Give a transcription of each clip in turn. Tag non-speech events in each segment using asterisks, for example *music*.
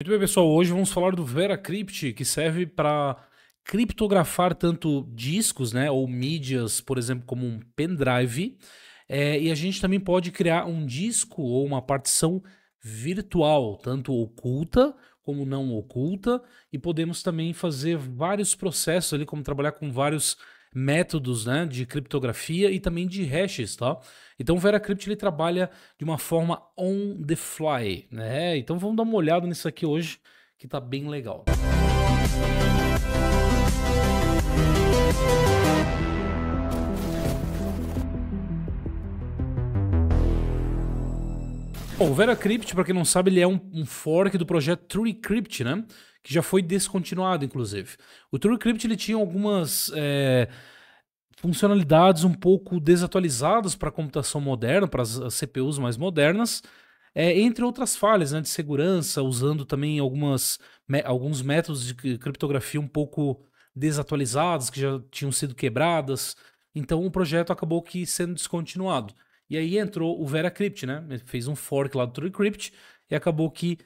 Muito bem, pessoal. Hoje vamos falar do VeraCrypt, que serve para criptografar tanto discos, né, ou mídias, por exemplo, como um pendrive. É, e a gente também pode criar um disco ou uma partição virtual, tanto oculta como não oculta, e podemos também fazer vários processos ali, como trabalhar com vários métodos né, de criptografia e também de hashes, tá? Então o VeraCrypt ele trabalha de uma forma on the fly, né? Então vamos dar uma olhada nisso aqui hoje, que tá bem legal. Bom, o VeraCrypt, para quem não sabe, ele é um, um fork do projeto TrueCrypt, né? Que já foi descontinuado, inclusive. O TrueCrypt ele tinha algumas é, funcionalidades um pouco desatualizadas para a computação moderna, para as CPUs mais modernas, é, entre outras falhas né, de segurança, usando também algumas, me, alguns métodos de criptografia um pouco desatualizados, que já tinham sido quebradas. Então o projeto acabou que sendo descontinuado. E aí entrou o VeraCrypt, né? Fez um fork lá do TrueCrypt e acabou que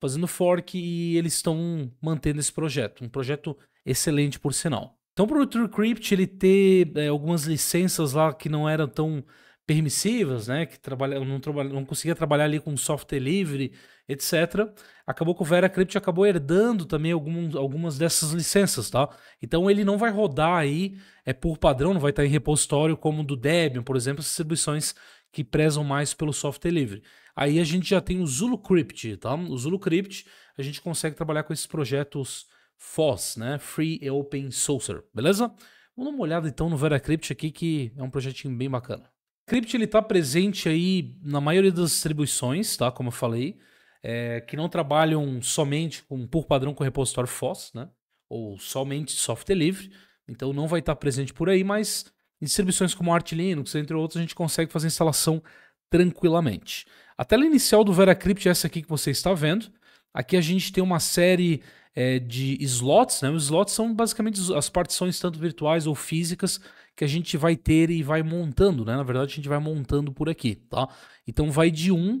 fazendo fork e eles estão mantendo esse projeto. Um projeto excelente, por sinal. Então, para o TrueCrypt ele ter é, algumas licenças lá que não eram tão permissivas, né, que trabalha, não, trabalha, não conseguia trabalhar ali com software livre, etc. Acabou que o VeraCrypt acabou herdando também algum, algumas dessas licenças, tá? Então ele não vai rodar aí é por padrão, não vai estar em repositório como do Debian, por exemplo, essas distribuições que prezam mais pelo software livre. Aí a gente já tem o ZuluCrypt, tá? O ZuluCrypt a gente consegue trabalhar com esses projetos FOSS, né? Free Open Source, beleza? Vamos dar uma olhada então no VeraCrypt aqui, que é um projetinho bem bacana. Crypt ele está presente aí na maioria das distribuições, tá? Como eu falei, é, que não trabalham somente com, por padrão com repositório FOSS, né? Ou somente software livre. Então não vai estar tá presente por aí, mas em distribuições como Arch Linux, entre outros, a gente consegue fazer a instalação tranquilamente. A tela inicial do VeraCrypt é essa aqui que você está vendo. Aqui a gente tem uma série é, de slots, né? Os slots são basicamente as partições tanto virtuais ou físicas que a gente vai ter e vai montando, né? Na verdade, a gente vai montando por aqui, tá? Então vai de 1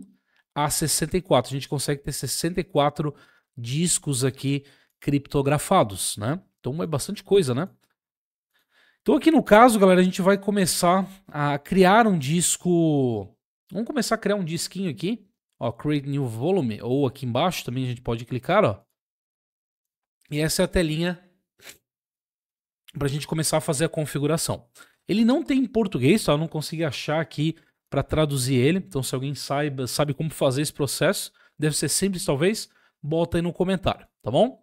a 64. A gente consegue ter 64 discos aqui criptografados, né? Então é bastante coisa, né? Então aqui no caso, galera, a gente vai começar a criar um disco... Vamos começar a criar um disquinho aqui. Ó, Create New Volume. Ou aqui embaixo também a gente pode clicar, ó. E essa é a telinha para a gente começar a fazer a configuração. Ele não tem em português, tá? Eu não consegui achar aqui para traduzir ele. Então, se alguém saiba, sabe como fazer esse processo, deve ser simples talvez, bota aí no comentário, tá bom?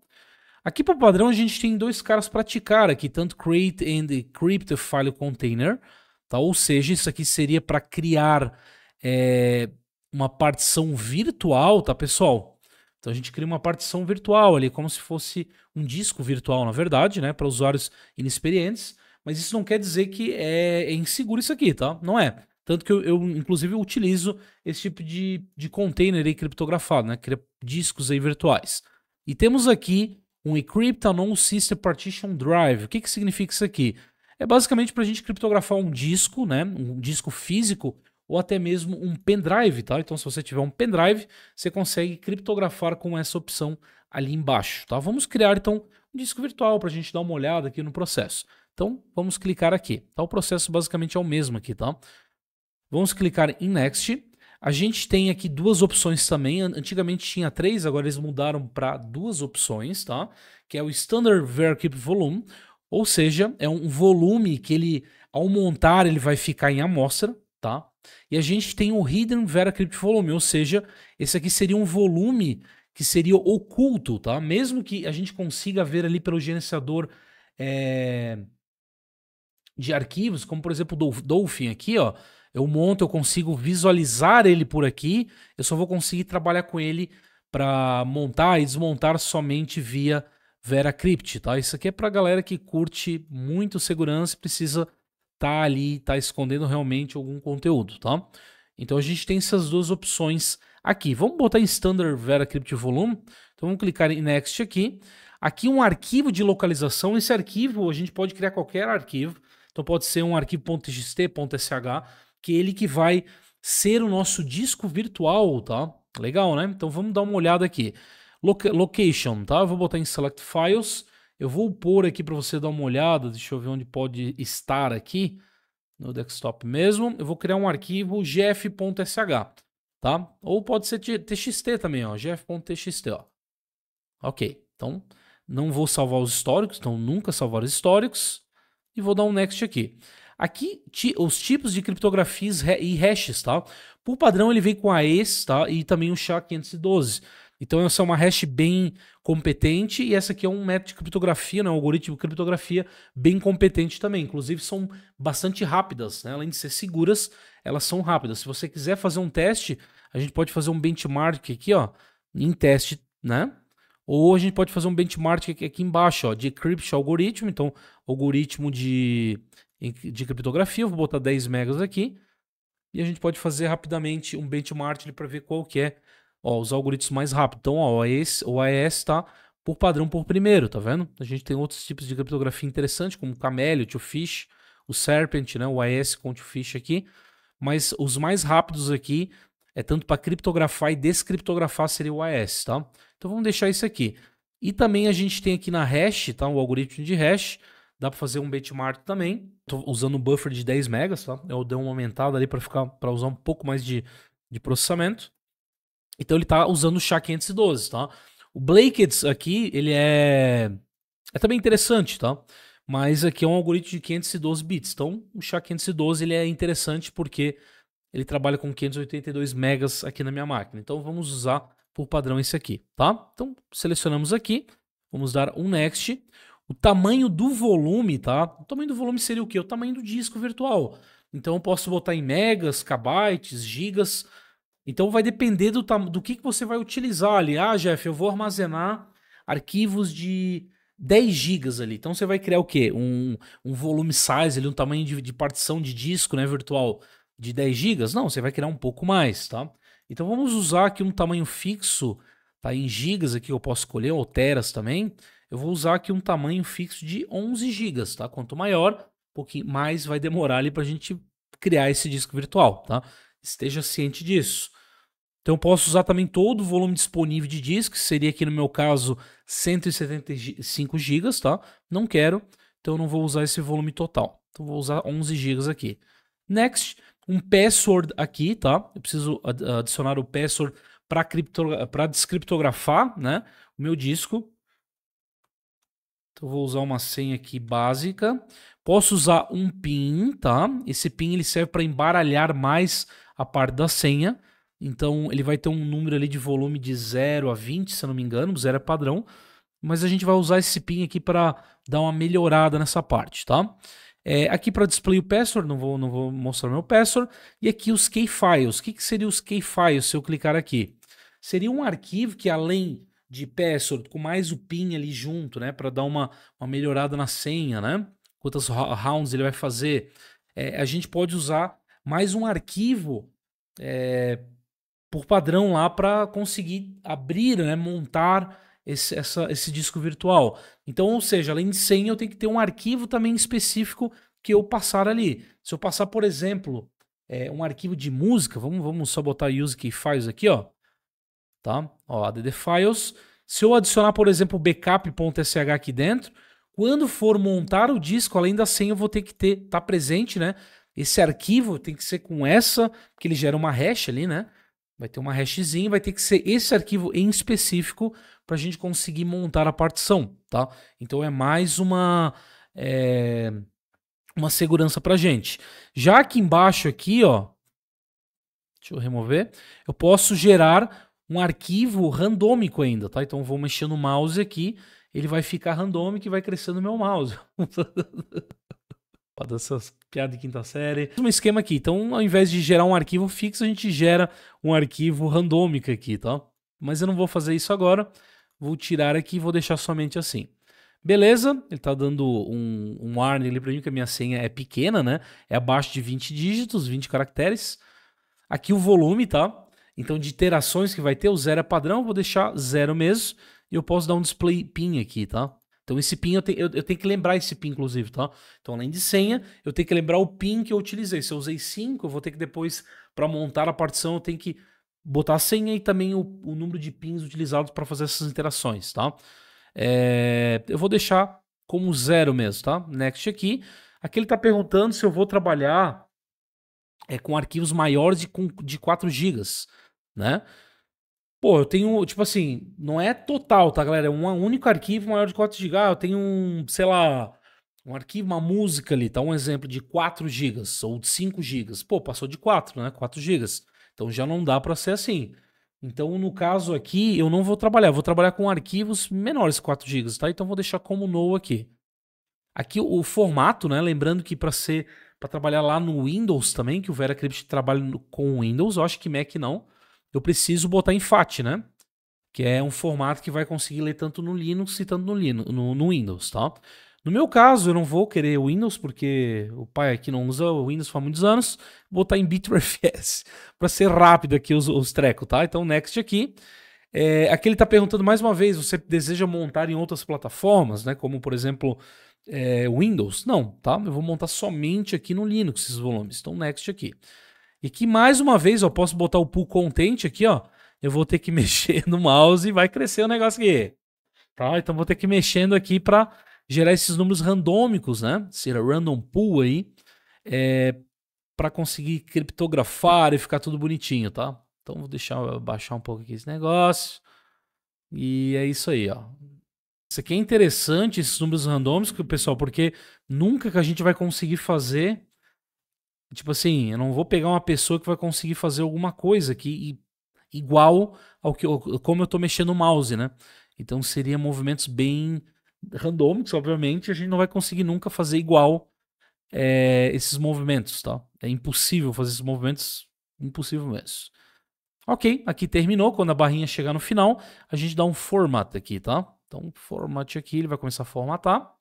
Aqui para o padrão a gente tem dois caras praticar aqui, tanto create and encrypt a file container, tá? Ou seja, isso aqui seria para criar é, uma partição virtual, tá, pessoal? Então a gente cria uma partição virtual ali, como se fosse um disco virtual, na verdade, né, para usuários inexperientes. Mas isso não quer dizer que é, é inseguro isso aqui, tá? Não é. Tanto que eu, eu inclusive, utilizo esse tipo de, de container aí criptografado, né? Cria discos aí virtuais. E temos aqui um Encrypt Unknown System Partition Drive. O que, que significa isso aqui? É basicamente para a gente criptografar um disco, né? Um disco físico ou até mesmo um pendrive, tá? Então, se você tiver um pendrive, você consegue criptografar com essa opção ali embaixo, tá? Vamos criar, então, um disco virtual para a gente dar uma olhada aqui no processo. Então, vamos clicar aqui, tá? O processo basicamente é o mesmo aqui, tá? Vamos clicar em Next. A gente tem aqui duas opções também. Antigamente tinha três, agora eles mudaram para duas opções, tá? Que é o Standard Verkeep Volume, ou seja, é um volume que ele, ao montar, ele vai ficar em amostra, tá? E a gente tem o Hidden VeraCrypt Volume, ou seja, esse aqui seria um volume que seria oculto, tá? Mesmo que a gente consiga ver ali pelo gerenciador é, de arquivos, como por exemplo o Dolphin aqui, ó, eu monto, eu consigo visualizar ele por aqui, eu só vou conseguir trabalhar com ele para montar e desmontar somente via VeraCrypt, tá? Isso aqui é para galera que curte muito segurança e precisa tá ali, tá escondendo realmente algum conteúdo, tá? Então a gente tem essas duas opções aqui. Vamos botar em Standard VeraCrypt Volume. Então vamos clicar em Next aqui. Aqui um arquivo de localização. Esse arquivo a gente pode criar qualquer arquivo. Então pode ser um arquivo .txt, .sh, que é ele que vai ser o nosso disco virtual, tá? Legal, né? Então vamos dar uma olhada aqui. Loca location, tá? Eu vou botar em Select Files. Eu vou pôr aqui para você dar uma olhada. Deixa eu ver onde pode estar aqui. No desktop mesmo. Eu vou criar um arquivo gf.sh, tá? Ou pode ser txt também, ó. gf.txt, ó. Ok. Então, não vou salvar os históricos. Então, nunca salvar os históricos. E vou dar um next aqui. Aqui, os tipos de criptografias e hashes, tá? Por padrão, ele vem com AES, tá? E também o SHA-512. Então, essa é uma hash bem competente e essa aqui é um método de criptografia, né, um algoritmo de criptografia bem competente também. Inclusive, são bastante rápidas, né? além de ser seguras, elas são rápidas. Se você quiser fazer um teste, a gente pode fazer um benchmark aqui, ó, em teste, né? Ou a gente pode fazer um benchmark aqui, aqui embaixo, ó, de Crypt algoritmo, então algoritmo de, de criptografia, vou botar 10 megas aqui, e a gente pode fazer rapidamente um benchmark para ver qual que é Ó, os algoritmos mais rápidos. Então, ó, o AES, o AES está por padrão por primeiro, tá vendo? A gente tem outros tipos de criptografia interessantes, como o Camélio, o Fish, o Serpent, né? O AES com o Fish aqui. Mas os mais rápidos aqui é tanto para criptografar e descriptografar seria o AES, tá? Então vamos deixar isso aqui. E também a gente tem aqui na hash, tá? O algoritmo de hash. Dá para fazer um benchmark também. Tô usando um buffer de 10 megas, tá? Eu dei uma aumentada ali para ficar para usar um pouco mais de, de processamento. Então ele está usando o SHA-512, tá? O Blakeds aqui, ele é... É também interessante, tá? Mas aqui é um algoritmo de 512 bits. Então o SHA-512 ele é interessante porque ele trabalha com 582 megas aqui na minha máquina. Então vamos usar por padrão esse aqui, tá? Então selecionamos aqui, vamos dar um next. O tamanho do volume, tá? O tamanho do volume seria o quê? O tamanho do disco virtual. Então eu posso botar em megas, kbytes, gigas, então vai depender do, do que, que você vai utilizar ali. Ah, Jeff, eu vou armazenar arquivos de 10 gigas ali. Então você vai criar o quê? Um, um volume size ali, um tamanho de, de partição de disco né, virtual de 10 gigas? Não, você vai criar um pouco mais, tá? Então vamos usar aqui um tamanho fixo, tá? Em gigas aqui eu posso escolher, ou teras também. Eu vou usar aqui um tamanho fixo de 11 gigas, tá? Quanto maior, um pouquinho mais vai demorar ali para a gente criar esse disco virtual, tá? Esteja ciente disso. Então eu posso usar também todo o volume disponível de disco, que seria aqui no meu caso 175 GB, tá? Não quero, então eu não vou usar esse volume total. Então vou usar 11 GB aqui. Next, um password aqui, tá? Eu preciso adicionar o password para descriptografar, né? O meu disco. Então vou usar uma senha aqui básica. Posso usar um PIN, tá? Esse PIN ele serve para embaralhar mais a parte da senha. Então ele vai ter um número ali de volume de 0 a 20, se eu não me engano, 0 é padrão, mas a gente vai usar esse pin aqui para dar uma melhorada nessa parte, tá? É, aqui para display o password, não vou, não vou mostrar meu password, e aqui os keyfiles. O que, que seria os keyfiles se eu clicar aqui? Seria um arquivo que além de password, com mais o pin ali junto, né, para dar uma, uma melhorada na senha, né? Quantas rounds ele vai fazer. É, a gente pode usar mais um arquivo é, por padrão lá para conseguir abrir, né, montar esse, essa, esse disco virtual. Então, ou seja, além de senha, eu tenho que ter um arquivo também específico que eu passar ali. Se eu passar, por exemplo, é, um arquivo de música, vamos, vamos só botar use key files aqui, ó. Tá? Ó, add files. Se eu adicionar, por exemplo, backup.sh aqui dentro, quando for montar o disco, além da senha, eu vou ter que ter, tá presente, né? Esse arquivo tem que ser com essa, que ele gera uma hash ali, né? Vai ter uma hashzinha, vai ter que ser esse arquivo em específico para a gente conseguir montar a partição, tá? Então é mais uma é, uma segurança para gente. Já aqui embaixo aqui, ó, deixa eu remover, eu posso gerar um arquivo randômico ainda, tá? Então eu vou mexer no mouse aqui, ele vai ficar randômico e vai crescendo meu mouse. *laughs* Para essas piadas de quinta série. Um esquema aqui. Então, ao invés de gerar um arquivo fixo, a gente gera um arquivo randômico aqui, tá? Mas eu não vou fazer isso agora. Vou tirar aqui e vou deixar somente assim. Beleza, ele tá dando um, um warning ali para mim que a minha senha é pequena, né? É abaixo de 20 dígitos, 20 caracteres. Aqui o volume, tá? Então de iterações que vai ter, o zero é padrão, vou deixar zero mesmo. E eu posso dar um display pin aqui, tá? Então esse PIN eu, te, eu, eu, tenho que lembrar esse PIN, inclusive, tá? Então, além de senha, eu tenho que lembrar o PIN que eu utilizei. Se eu usei 5, eu vou ter que depois, para montar a partição, eu tenho que botar a senha e também o, o número de pins utilizados para fazer essas interações, tá? É, eu vou deixar como zero mesmo, tá? Next aqui. Aqui ele está perguntando se eu vou trabalhar é, com arquivos maiores de, com, de 4 GB, né? Pô, eu tenho, tipo assim, não é total, tá, galera? É um único arquivo maior de 4 GB. Ah, eu tenho um, sei lá, um arquivo, uma música ali, tá? Um exemplo de 4 GB ou de 5 GB. Pô, passou de 4, né? 4 GB. Então já não dá para ser assim. Então, no caso aqui, eu não vou trabalhar, vou trabalhar com arquivos menores 4 GB, tá? Então vou deixar como no aqui. Aqui o formato, né? Lembrando que para ser para trabalhar lá no Windows também, que o VeraCrypt trabalha com Windows, eu acho que Mac não. Eu preciso botar em FAT, né? Que é um formato que vai conseguir ler tanto no Linux e tanto no, Linux, no, no Windows, tá? No meu caso, eu não vou querer o Windows, porque o pai aqui não usa o Windows há muitos anos. Vou botar em BitRFS *laughs* para ser rápido aqui os, os trecos, tá? Então, next aqui. É, aqui ele está perguntando mais uma vez: você deseja montar em outras plataformas, né? Como, por exemplo, é, Windows? Não, tá? Eu vou montar somente aqui no Linux esses volumes. Então, next aqui. E aqui, mais uma vez, eu posso botar o pull content aqui, ó. Eu vou ter que *laughs* mexer no mouse e vai crescer o negócio aqui. Tá? Então, vou ter que ir mexendo aqui para gerar esses números randômicos, né? Ser random pool aí, é, para conseguir criptografar e ficar tudo bonitinho, tá? Então vou deixar baixar um pouco aqui esse negócio. E é isso aí, ó. Isso aqui é interessante, esses números randômicos, pessoal, porque nunca que a gente vai conseguir fazer. Tipo assim, eu não vou pegar uma pessoa que vai conseguir fazer alguma coisa aqui igual ao que como eu tô mexendo o mouse, né? Então seria movimentos bem randômicos, obviamente, a gente não vai conseguir nunca fazer igual é, esses movimentos, tá? É impossível fazer esses movimentos, impossível mesmo. Ok, aqui terminou. Quando a barrinha chegar no final, a gente dá um format aqui, tá? Então, format aqui, ele vai começar a formatar.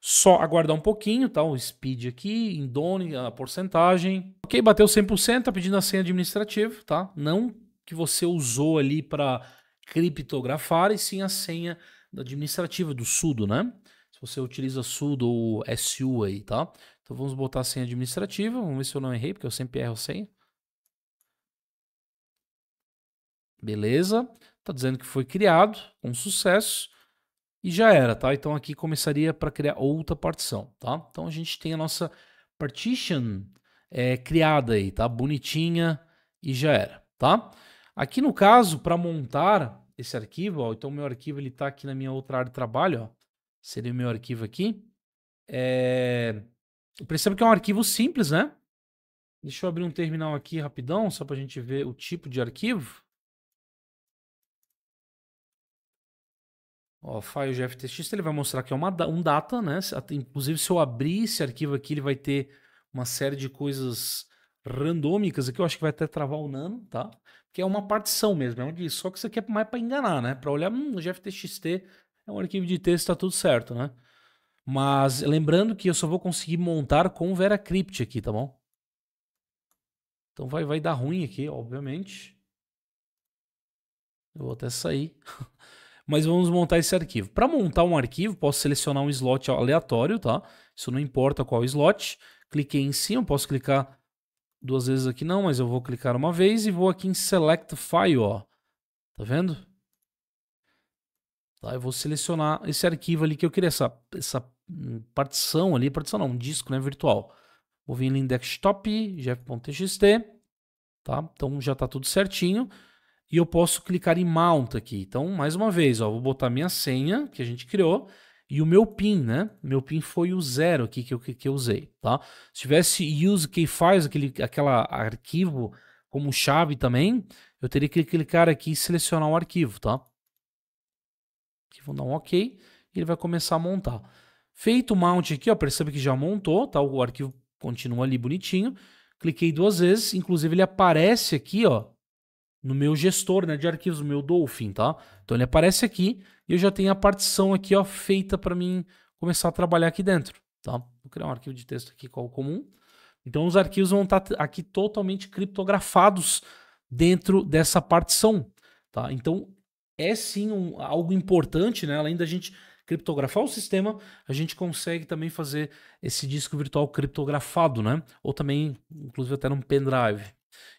Só aguardar um pouquinho, tá? O speed aqui, indone, a porcentagem. Ok, bateu 100%, tá pedindo a senha administrativa, tá? Não que você usou ali para criptografar, e sim a senha administrativa do sudo, né? Se você utiliza sudo ou su aí, tá? Então vamos botar a senha administrativa, vamos ver se eu não errei, porque eu sempre erro a senha. Beleza, tá dizendo que foi criado com sucesso e já era, tá? Então aqui começaria para criar outra partição, tá? Então a gente tem a nossa partition é, criada aí, tá? Bonitinha e já era, tá? Aqui no caso, para montar esse arquivo, ó, então meu arquivo ele está aqui na minha outra área de trabalho, ó, seria o meu arquivo aqui. É... Perceba que é um arquivo simples, né? Deixa eu abrir um terminal aqui rapidão, só para a gente ver o tipo de arquivo. Ó, file GFTX, ele vai mostrar que é uma, um data, né? Inclusive, se eu abrir esse arquivo aqui, ele vai ter uma série de coisas randômicas aqui, eu acho que vai até travar o nano, tá? Que é uma partição mesmo, é disso. Só que isso aqui é mais para enganar, né? Para olhar, hum, GFTXT é um arquivo de texto, tá tudo certo, né? Mas lembrando que eu só vou conseguir montar com VeraCrypt aqui, tá bom? Então vai, vai dar ruim aqui, obviamente. Eu vou até sair. *laughs* Mas vamos montar esse arquivo. Para montar um arquivo, posso selecionar um slot aleatório, tá? Isso não importa qual slot. Cliquei em cima, posso clicar duas vezes aqui não, mas eu vou clicar uma vez e vou aqui em Select File, ó. Tá vendo? Tá, eu vou selecionar esse arquivo ali que eu queria, essa, essa partição ali, partição não, um disco né, virtual. Vou vir em desktop, gf.txt, tá? Então já está tudo certinho. E eu posso clicar em Mount aqui. Então, mais uma vez, ó, vou botar minha senha que a gente criou e o meu PIN, né? Meu PIN foi o zero aqui que eu, que eu usei, tá? Se tivesse use keyfiles, aquele aquela arquivo como chave também, eu teria que clicar aqui e selecionar o arquivo, tá? Aqui vou dar um OK e ele vai começar a montar. Feito o mount aqui, ó, percebe que já montou, tá? O arquivo continua ali bonitinho. Cliquei duas vezes, inclusive ele aparece aqui, ó, no meu gestor né, de arquivos, meu Dolphin, tá? Então ele aparece aqui e eu já tenho a partição aqui ó, feita para mim começar a trabalhar aqui dentro, tá? Vou criar um arquivo de texto aqui qual comum. Então os arquivos vão estar tá aqui totalmente criptografados dentro dessa partição, tá? Então é sim um, algo importante, né? Além da gente criptografar o sistema, a gente consegue também fazer esse disco virtual criptografado, né? Ou também, inclusive até num pendrive.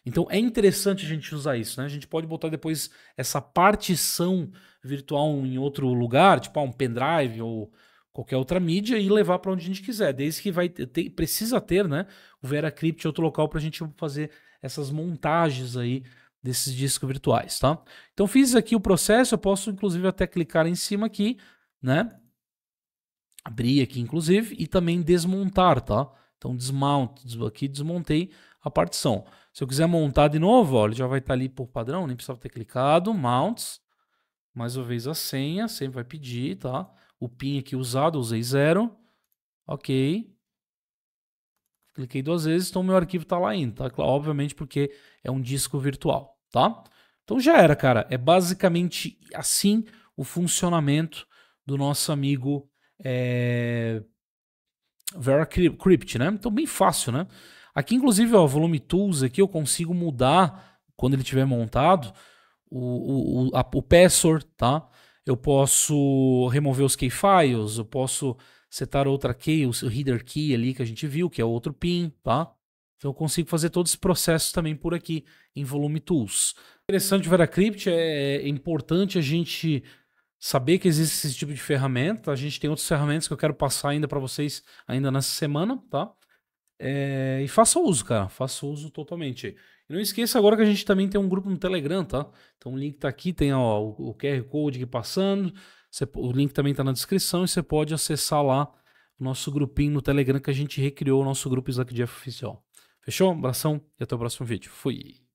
Então é interessante a gente usar isso, né? A gente pode botar depois essa partição virtual em outro lugar, tipo ah, um pendrive ou qualquer outra mídia e levar para onde a gente quiser, desde que vai ter, precisa ter, né, o VeraCrypt outro local para a gente fazer essas montagens aí desses discos virtuais, tá? Então fiz aqui o processo, eu posso inclusive até clicar em cima aqui, né? Abrir aqui inclusive e também desmontar, tá? Então desmount, aqui desmontei a partição. Se eu quiser montar de novo, ó, ele já vai estar tá ali por padrão, nem precisava ter clicado, mounts, mais uma vez a senha, sempre vai pedir, tá? O PIN aqui usado, usei zero, ok. Cliquei duas vezes, então meu arquivo está lá ainda, tá? Obviamente porque é um disco virtual, tá? Então já era, cara. É basicamente assim o funcionamento do nosso amigo é... VeraCrypt, né? Então bem fácil, né? Aqui, inclusive, ó, volume tools aqui eu consigo mudar quando ele estiver montado o, o, a, o password, tá? Eu posso remover os key files, eu posso setar outra key, o header key ali que a gente viu, que é outro pin, tá? Então eu consigo fazer todo esse processo também por aqui em Volume Tools. Interessante o VeraCrypt, é, é importante a gente saber que existe esse tipo de ferramenta. A gente tem outras ferramentas que eu quero passar ainda para vocês ainda nessa semana, tá? É, e faça uso, cara. Faça uso totalmente. E não esqueça agora que a gente também tem um grupo no Telegram, tá? Então o link tá aqui, tem ó, o, o QR Code aqui passando. O link também tá na descrição e você pode acessar lá o nosso grupinho no Telegram que a gente recriou o nosso grupo Isaac Jeff Oficial. Fechou? Um abração e até o próximo vídeo. Fui!